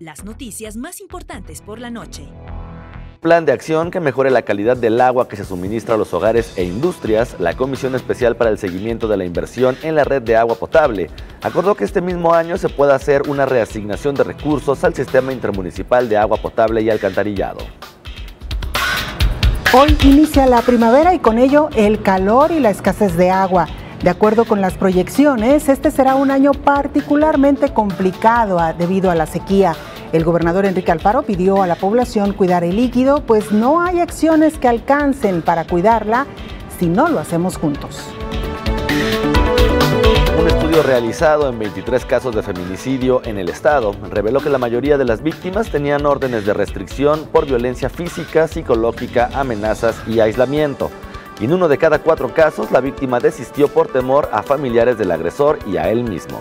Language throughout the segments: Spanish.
Las noticias más importantes por la noche. Plan de acción que mejore la calidad del agua que se suministra a los hogares e industrias, la Comisión Especial para el Seguimiento de la Inversión en la Red de Agua Potable acordó que este mismo año se pueda hacer una reasignación de recursos al Sistema Intermunicipal de Agua Potable y Alcantarillado. Hoy inicia la primavera y con ello el calor y la escasez de agua. De acuerdo con las proyecciones, este será un año particularmente complicado debido a la sequía. El gobernador Enrique Alfaro pidió a la población cuidar el líquido, pues no hay acciones que alcancen para cuidarla si no lo hacemos juntos. Un estudio realizado en 23 casos de feminicidio en el estado reveló que la mayoría de las víctimas tenían órdenes de restricción por violencia física, psicológica, amenazas y aislamiento y en uno de cada cuatro casos la víctima desistió por temor a familiares del agresor y a él mismo.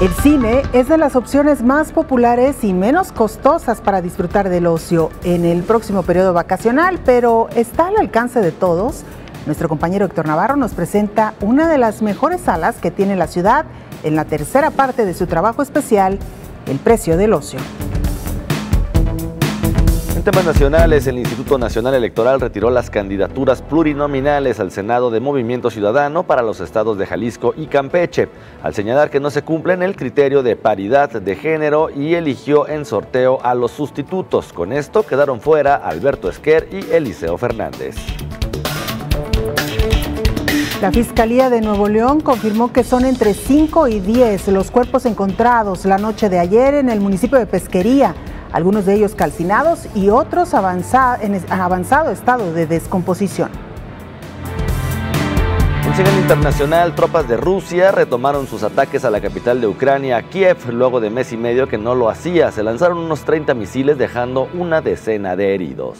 El cine es de las opciones más populares y menos costosas para disfrutar del ocio en el próximo periodo vacacional, pero ¿está al alcance de todos? Nuestro compañero Héctor Navarro nos presenta una de las mejores salas que tiene la ciudad en la tercera parte de su trabajo especial, El precio del ocio. En temas nacionales, el Instituto Nacional Electoral retiró las candidaturas plurinominales al Senado de Movimiento Ciudadano para los estados de Jalisco y Campeche, al señalar que no se cumplen el criterio de paridad de género y eligió en sorteo a los sustitutos. Con esto quedaron fuera Alberto Esquer y Eliseo Fernández. La Fiscalía de Nuevo León confirmó que son entre 5 y 10 los cuerpos encontrados la noche de ayer en el municipio de Pesquería algunos de ellos calcinados y otros en avanzado estado de descomposición. En señal internacional, tropas de Rusia retomaron sus ataques a la capital de Ucrania, Kiev, luego de mes y medio que no lo hacía. Se lanzaron unos 30 misiles dejando una decena de heridos.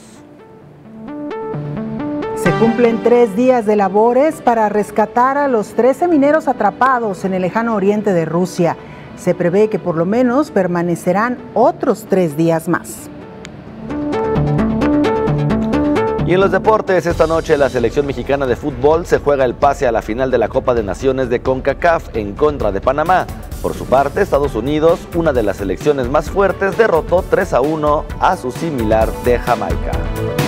Se cumplen tres días de labores para rescatar a los 13 mineros atrapados en el lejano oriente de Rusia. Se prevé que por lo menos permanecerán otros tres días más. Y en los deportes, esta noche la selección mexicana de fútbol se juega el pase a la final de la Copa de Naciones de CONCACAF en contra de Panamá. Por su parte, Estados Unidos, una de las selecciones más fuertes, derrotó 3 a 1 a su similar de Jamaica.